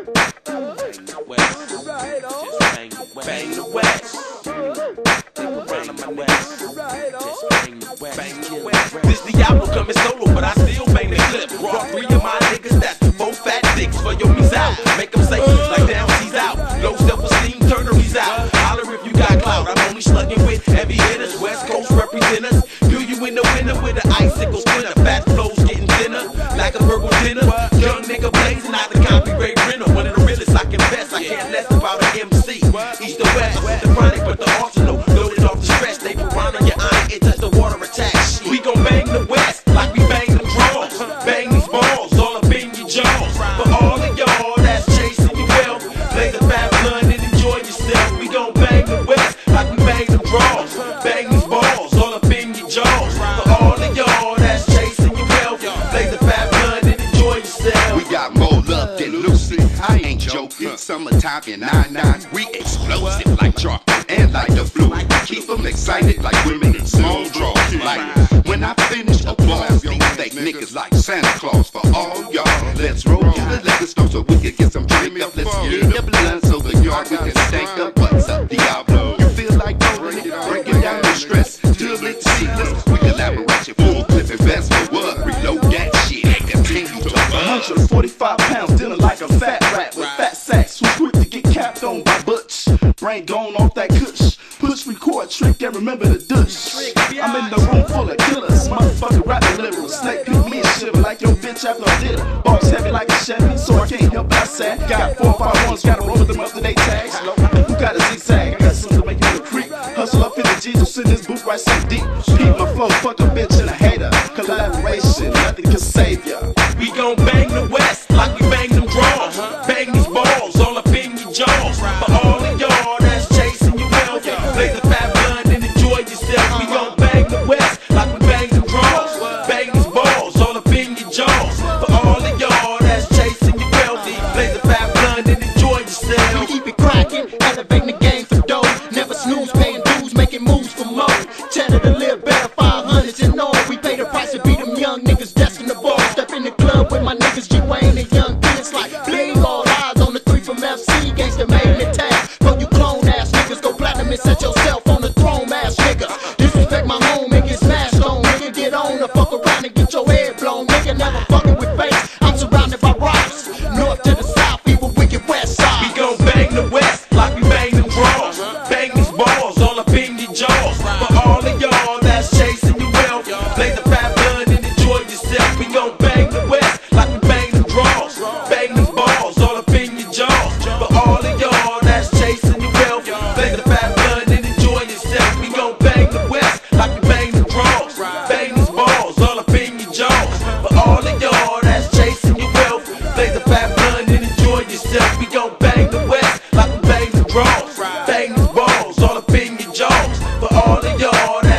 Bang the West. Bang the West. Bang the West. This Diablo coming solo, but I still bang the clip. Brought three of my niggas, that's four fat dicks for your me's out. Make them say like down, he's out. Low self-esteem, turn her he's out. Holler if you got clout. I'm only slugging with East or west, the chronic, but the arsenal. Loaded off the stretch. They piranha your eye. It touch the Summertime in 99. We explosive like chocolate and like the flu. Keep them excited like women in small draws. Like when I finish applause, these fake niggas like Santa Claus for all y'all. Let's roll to the liquor store so we can get some drink up. Let's get the blunt so the yard we can stank up. What's up, Diablo? You feel like rolling it, breaking down the stress till it's seamless. Brain gone off that kush. Push record trick and remember the dish. I'm in the room full of killers. Motherfucker Rap liberals. Snake pick me and shiver like your bitch after I did. Boss heavy like a Chevy, so I can't help but I said, got four, five ones, gotta roll with them up to they tags. Who got a zigzag? I got something to make you creep. Hustle up in the Jesus in this booth right so deep. Keep my flow, fuck a bitch Elevating the game for dough, Never snooze, paying dues, making moves for mo. Cheddar to live better, 500s and all. We pay the price to beat them young niggas destined to ball. Step in the club with my niggas, G Wayne and young kids like bling. All eyes on the three from FC, gangsta made me tag. Though you clone ass niggas, go platinum and set yourself on the throne ass nigga. Disrespect my home and get smashed on. Nigga, get on the fuck around and get your head blown. Nigga, never the fat bun and enjoy yourself. We gon' bang the West like we bang the Bronx. Bang the balls all up in your jaws. For all of y'all